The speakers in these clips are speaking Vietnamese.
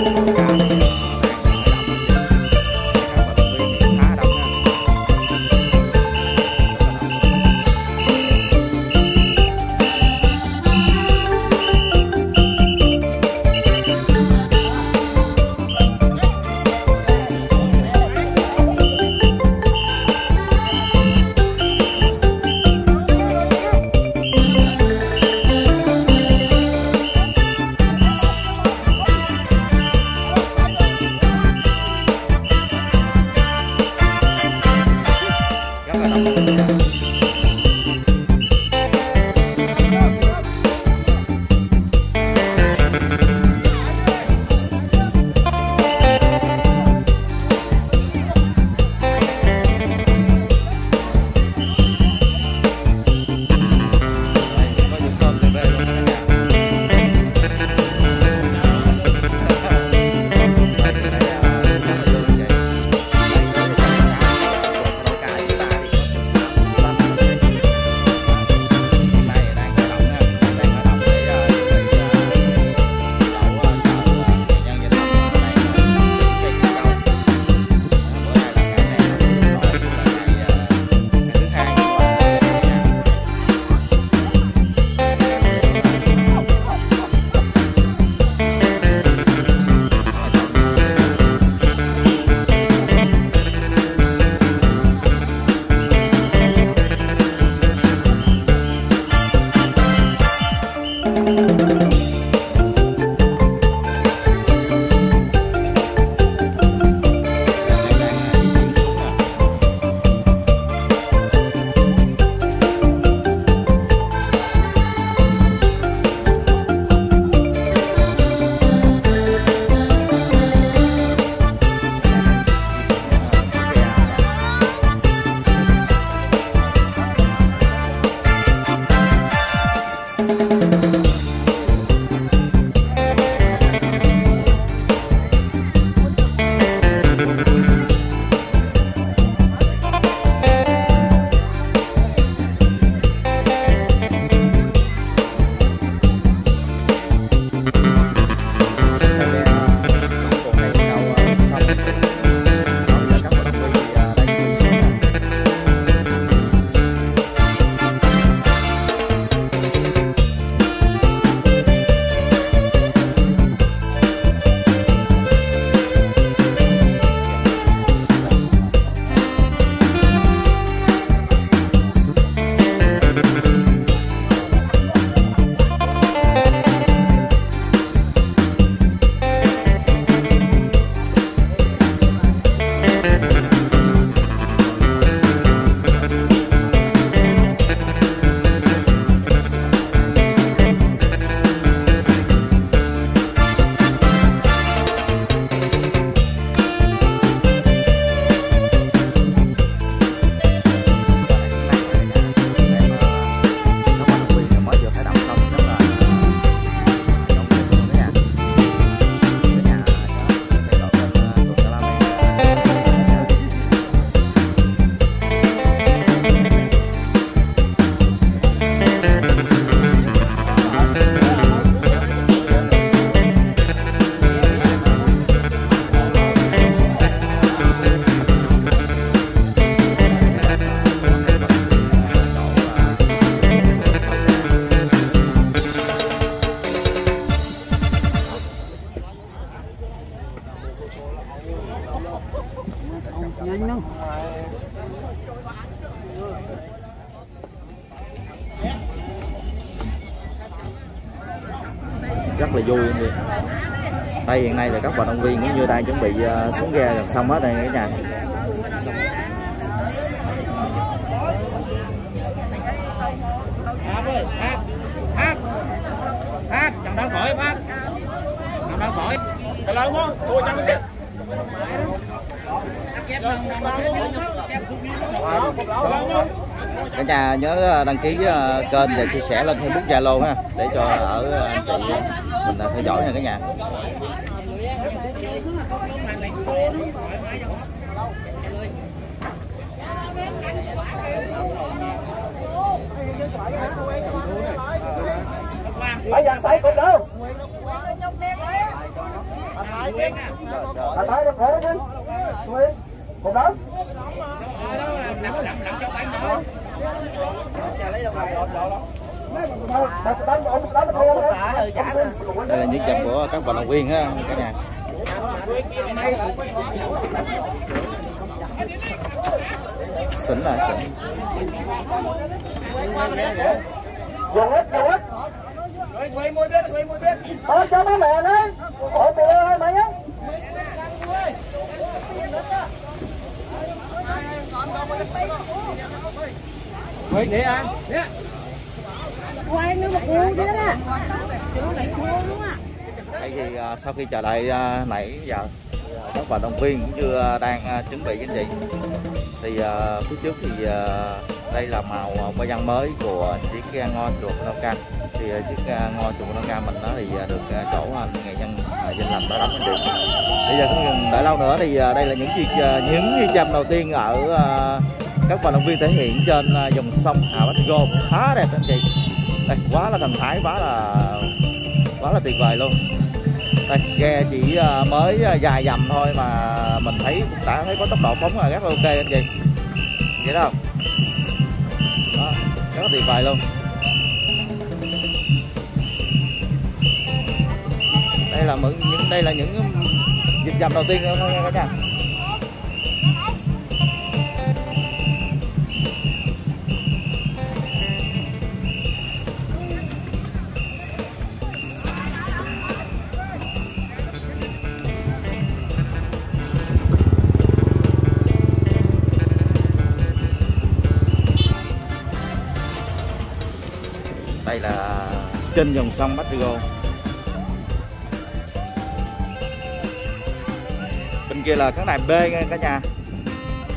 Música nhanh không? Rất là vui anh đây hiện nay là các vận động viên cũng như đang chuẩn bị ờ, xuống ghe gần xong hết đây cả nhà. Pháp ơi, Pháp, Pháp, Pháp, chẳng đâu khỏi Pháp, chẳng đâu khỏi. Cái lâu không? Cả nhà nhớ ờ, đăng ký ờ, kênh và chia sẻ lên Facebook Zalo ha để cho ở anh chị mình theo dõi nha cả nhà. Phải dàn say cùng đâu? À tay được thế chứ Cùng đâu đây là những chậm của các vận động viên ha cả nhà. Xỉn là xỉn dùng ít dùng ít thôi cho má mẹ nó ủa mẹ ơi mày á Quên để ăn. Nhé. quay nó một cu chứ đó đây thì à, sau khi chờ đợi à, nãy giờ à, các vận động viên cũng như à, đang chuẩn bị cái gì thì phía trước thì đây là màu hoa văn mới của chiếc ngon chuột Noka thì ờ, chiếc à, ngon đông nam mình đó thì ờ, được ờ, chỗ nghệ nhân dân danh làm đã đóng anh chị bây giờ không dừng đợi lâu nữa thì đây là những chiếc những ghi châm đầu tiên ở các vận động viên thể hiện trên dòng sông Hà Bách Gô. Khá đẹp anh chị. Đây quá là thần thái quá là quá là tuyệt vời luôn. Đây ghe chỉ mới dài dầm thôi mà mình thấy cũng đã thấy có tốc độ phóng là rất là ok anh chị. Vậy đó. Không đó, rất là tuyệt vời luôn. Đây là những, đây là những um, dịch dầm đầu tiên không? Các bạn đây là trên dòng sông Batrigo bên kia là khán đài B nha cả nhà.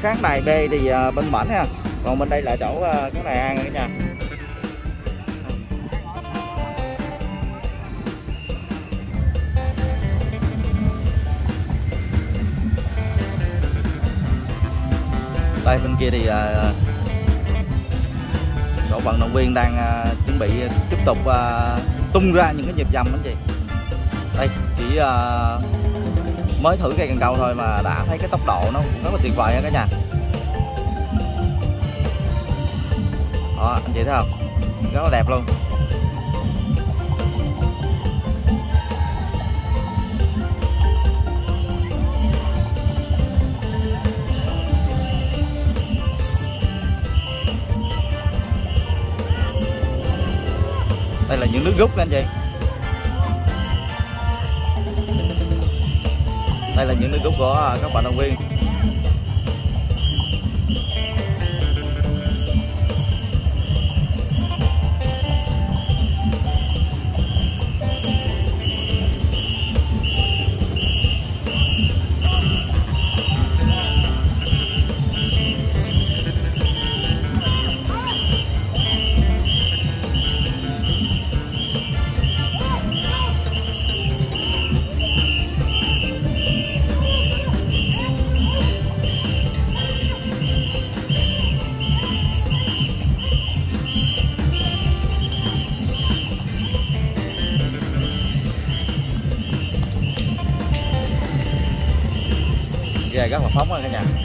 Khán đài B thì à, bên bển ha. Còn bên đây là chỗ à, khán đài A nha cả nhà. Đây bên kia thì à, chỗ vận động viên đang à, chuẩn bị tiếp tục à, tung ra những cái nhịp dầm anh chị. Đây chỉ mới thử cây cần câu thôi mà đã thấy cái tốc độ nó cũng rất là tuyệt vời nha cả nhà. Đó, anh chị thấy không? Rất là đẹp luôn. Đây là những nước rút anh chị. Đây là những nước rút của các bạn đồng viên. Rất là phóng rồi cả nhà.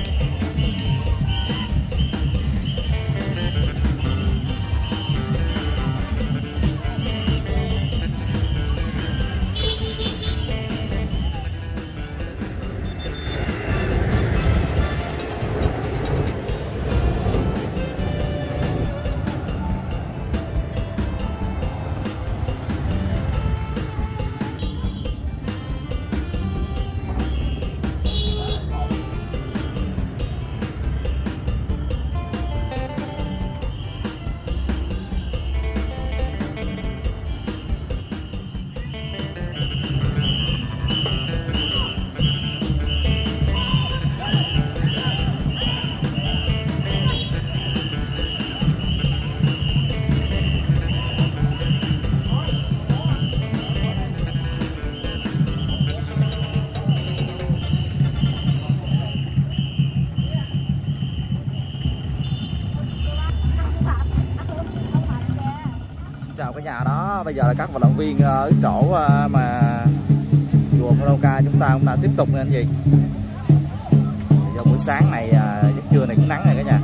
Cái nhà đó. Bây giờ là các vận động viên ờ, ở chỗ ờ, mà chùa Moloka chúng ta cũng đã tiếp tục nha anh chị. Do buổi sáng này giữa giấc trưa này cũng nắng này cả nhà.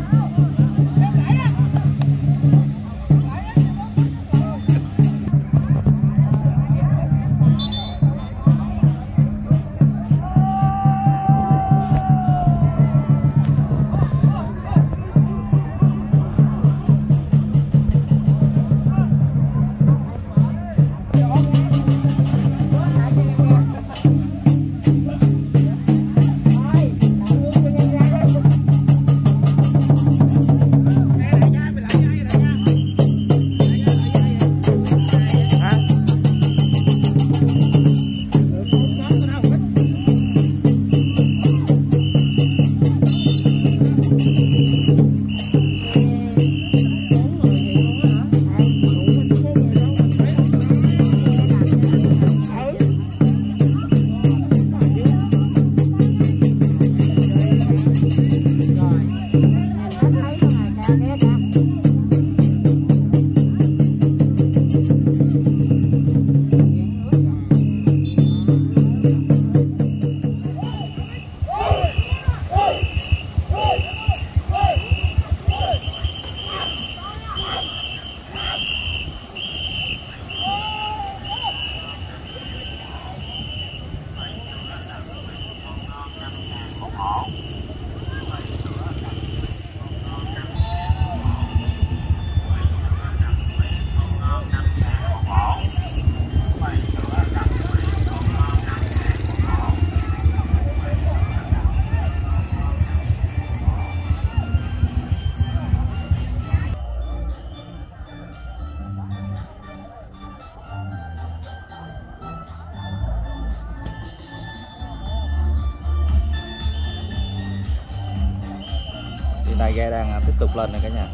Thì này ghe đang à, tiếp tục lên này cả nhà.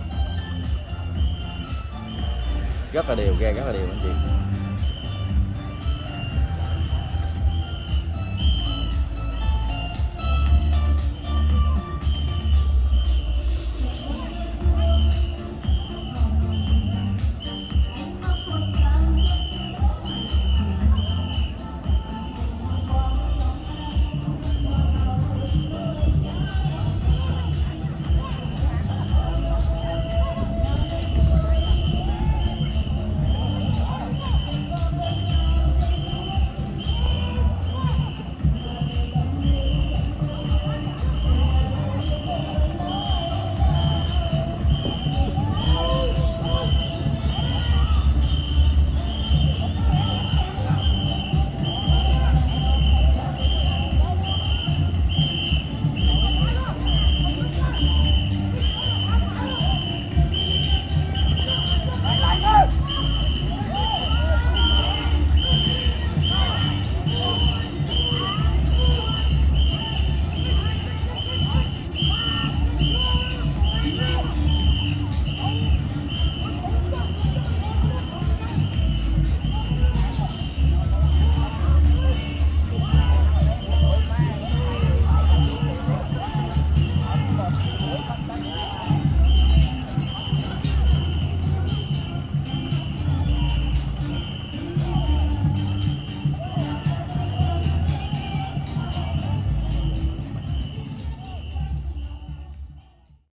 Rất là đều, ghe rất là đều anh chị.